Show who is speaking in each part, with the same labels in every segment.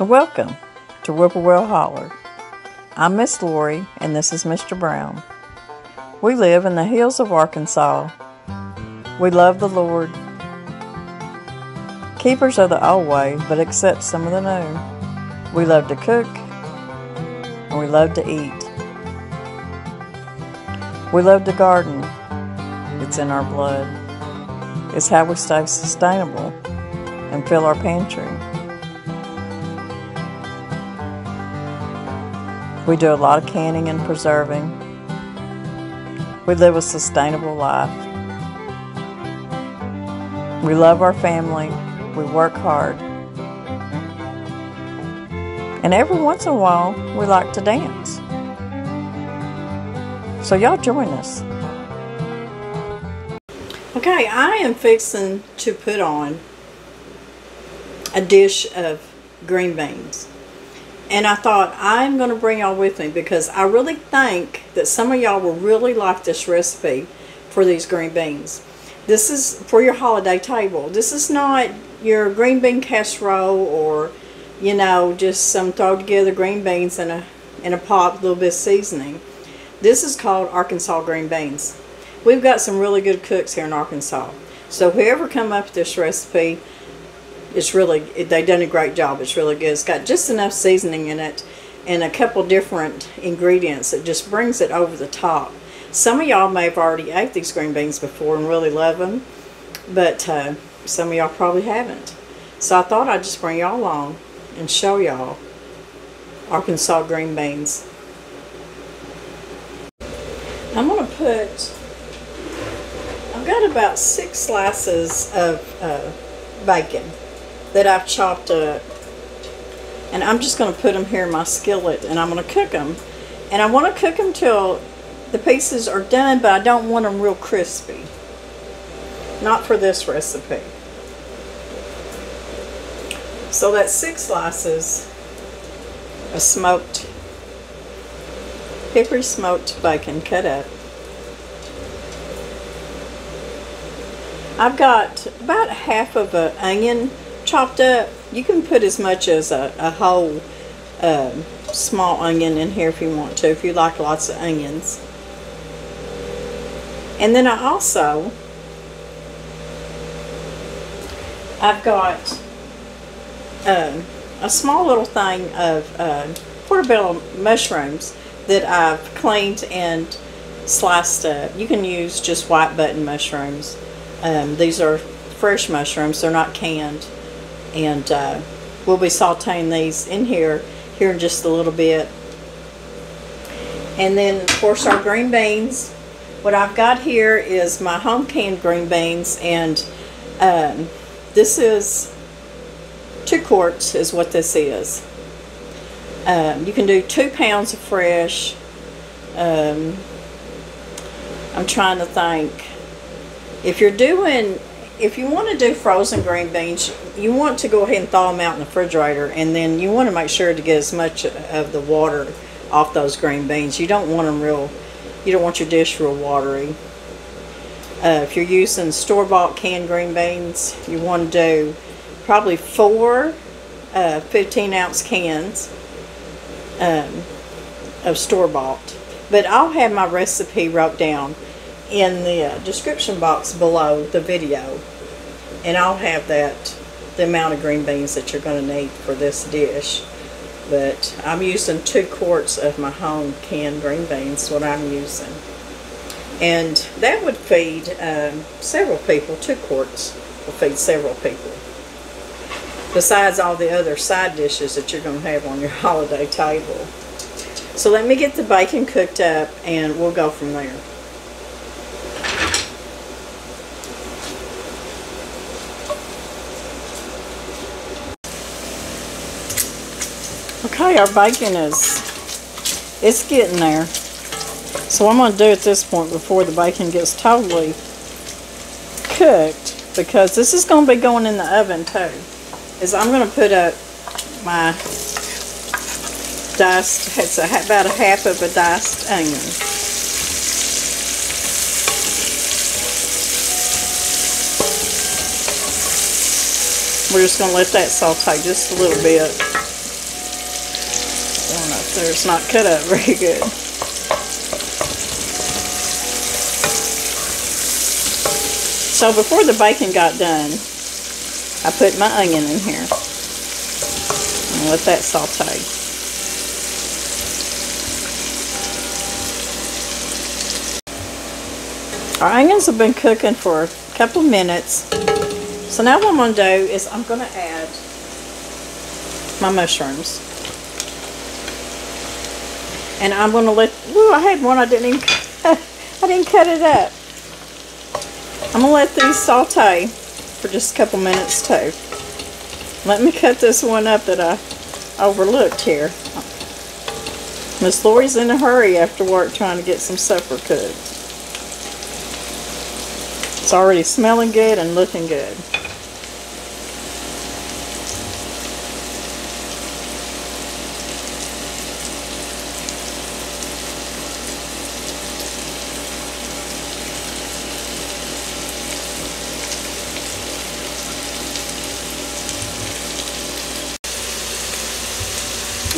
Speaker 1: Welcome to Whippoorwill Holler. I'm Miss Lori, and this is Mr. Brown. We live in the hills of Arkansas. We love the Lord. Keepers of the old way, but accept some of the new. We love to cook, and we love to eat. We love to garden. It's in our blood. It's how we stay sustainable and fill our pantry. We do a lot of canning and preserving. We live a sustainable life. We love our family. We work hard. And every once in a while, we like to dance. So, y'all join us. Okay, I am fixing to put on a dish of green beans. And I thought I'm going to bring y'all with me because I really think that some of y'all will really like this recipe for these green beans. This is for your holiday table. This is not your green bean casserole or, you know, just some throw together green beans in a, in a pot with a little bit of seasoning. This is called Arkansas green beans. We've got some really good cooks here in Arkansas. So whoever come up with this recipe, it's really they've done a great job. It's really good. It's got just enough seasoning in it and a couple different ingredients that just brings it over the top. Some of y'all may have already ate these green beans before and really love them but uh, some of y'all probably haven't. So I thought I'd just bring y'all along and show y'all Arkansas green beans. I'm going to put I've got about six slices of uh, bacon that I've chopped up. And I'm just going to put them here in my skillet and I'm going to cook them. And I want to cook them till the pieces are done, but I don't want them real crispy. Not for this recipe. So that's six slices of smoked, hickory smoked bacon cut up. I've got about half of an onion chopped up. You can put as much as a, a whole um, small onion in here if you want to, if you like lots of onions. And then I also, I've got um, a small little thing of uh, portobello mushrooms that I've cleaned and sliced up. You can use just white button mushrooms. Um, these are fresh mushrooms, they're not canned and uh, we'll be sauteing these in here here in just a little bit. And then of course our green beans. What I've got here is my home canned green beans and um, this is two quarts is what this is. Um, you can do two pounds of fresh. Um, I'm trying to think. If you're doing if you want to do frozen green beans, you want to go ahead and thaw them out in the refrigerator, and then you want to make sure to get as much of the water off those green beans. You don't want them real, you don't want your dish real watery. Uh, if you're using store-bought canned green beans, you want to do probably four uh, 15 ounce cans um, of store-bought. But I'll have my recipe wrote down in the uh, description box below the video and I'll have that the amount of green beans that you're going to need for this dish. But I'm using two quarts of my home canned green beans what I'm using. And that would feed um, several people two quarts will feed several people. Besides all the other side dishes that you're going to have on your holiday table. So let me get the bacon cooked up and we'll go from there Okay, our bacon is, it's getting there. So what I'm going to do at this point before the bacon gets totally cooked, because this is going to be going in the oven too, is I'm going to put up my diced, it's about a half of a diced onion. We're just going to let that saute just a little bit One it's not cut up very good. So before the bacon got done, I put my onion in here. And let that saute. Our onions have been cooking for a couple of minutes. So now what I'm going to do is I'm going to add my mushrooms. And I'm going to let, ooh, I had one I didn't even, I didn't cut it up. I'm going to let these saute for just a couple minutes too. Let me cut this one up that I overlooked here. Miss Lori's in a hurry after work trying to get some supper cooked. It's already smelling good and looking good.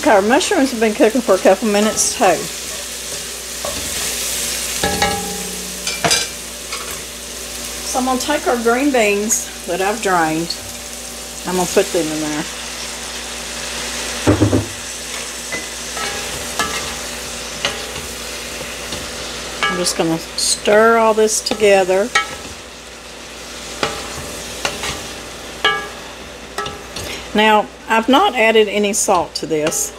Speaker 1: Okay, our mushrooms have been cooking for a couple minutes too. So I'm going to take our green beans that I've drained. I'm going to put them in there. I'm just going to stir all this together. Now, I've not added any salt to this.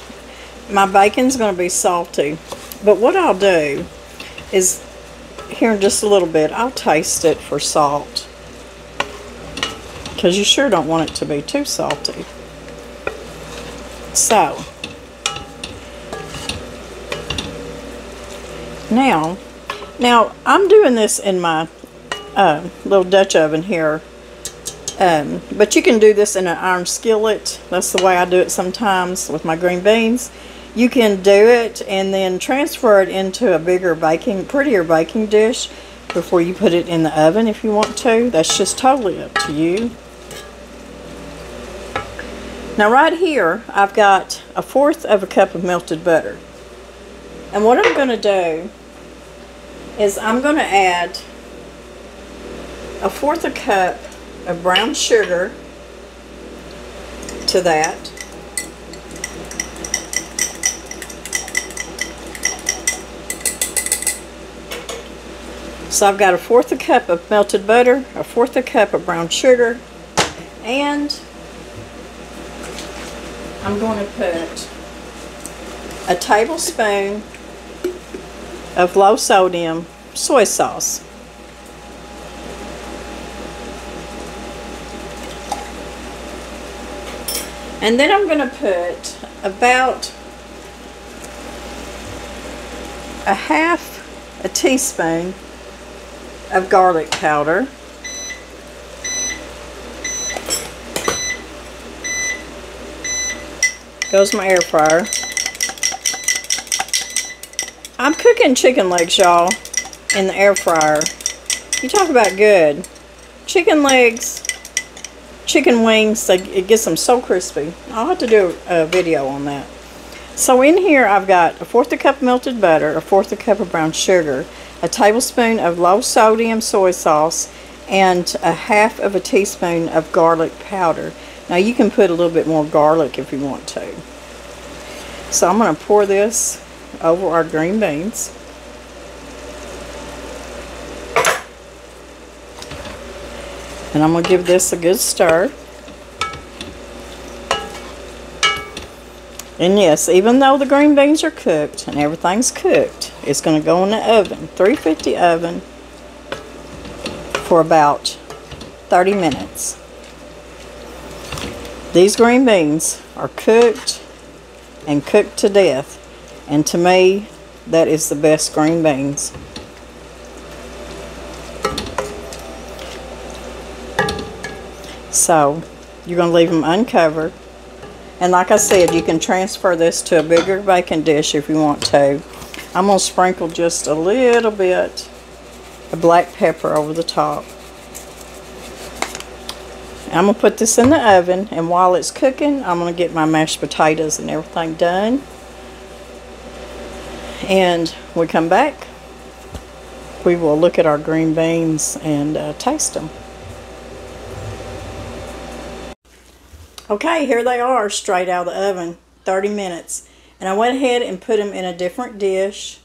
Speaker 1: My bacon's going to be salty. But what I'll do is, here in just a little bit, I'll taste it for salt. Because you sure don't want it to be too salty. So, now, now I'm doing this in my uh, little Dutch oven here um, but you can do this in an iron skillet. That's the way I do it sometimes with my green beans. You can do it and then transfer it into a bigger baking, prettier baking dish before you put it in the oven if you want to. That's just totally up to you. Now right here, I've got a fourth of a cup of melted butter. And what I'm going to do is I'm going to add a fourth of a cup of brown sugar to that. So I've got a fourth a cup of melted butter, a fourth a cup of brown sugar, and I'm going to put a tablespoon of low sodium soy sauce. And then I'm going to put about a half a teaspoon of garlic powder. Goes my air fryer. I'm cooking chicken legs, y'all, in the air fryer. You talk about good. Chicken legs chicken wings, it gets them so crispy. I'll have to do a video on that. So in here I've got a fourth of a cup melted butter, a fourth of a cup of brown sugar, a tablespoon of low sodium soy sauce, and a half of a teaspoon of garlic powder. Now you can put a little bit more garlic if you want to. So I'm going to pour this over our green beans. And I'm going to give this a good stir. And yes, even though the green beans are cooked and everything's cooked, it's going to go in the oven, 350 oven, for about 30 minutes. These green beans are cooked and cooked to death. And to me, that is the best green beans. So you're going to leave them uncovered. And like I said, you can transfer this to a bigger baking dish if you want to. I'm going to sprinkle just a little bit of black pepper over the top. I'm going to put this in the oven, and while it's cooking, I'm going to get my mashed potatoes and everything done. And we come back, we will look at our green beans and uh, taste them. Okay, here they are straight out of the oven, 30 minutes. And I went ahead and put them in a different dish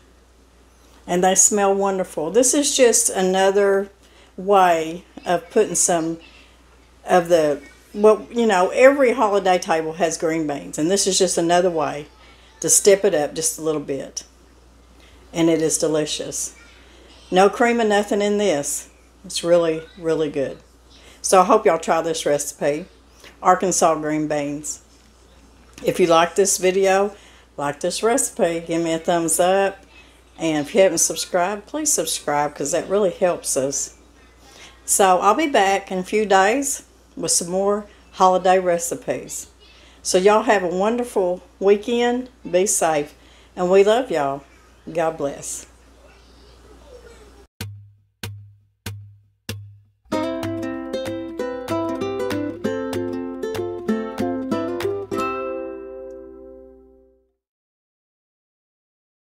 Speaker 1: and they smell wonderful. This is just another way of putting some of the well, you know, every holiday table has green beans, and this is just another way to step it up just a little bit. And it is delicious. No cream and nothing in this. It's really, really good. So I hope y'all try this recipe. Arkansas green beans. If you like this video, like this recipe, give me a thumbs up. And if you haven't subscribed, please subscribe because that really helps us. So I'll be back in a few days with some more holiday recipes. So y'all have a wonderful weekend. Be safe. And we love y'all. God bless.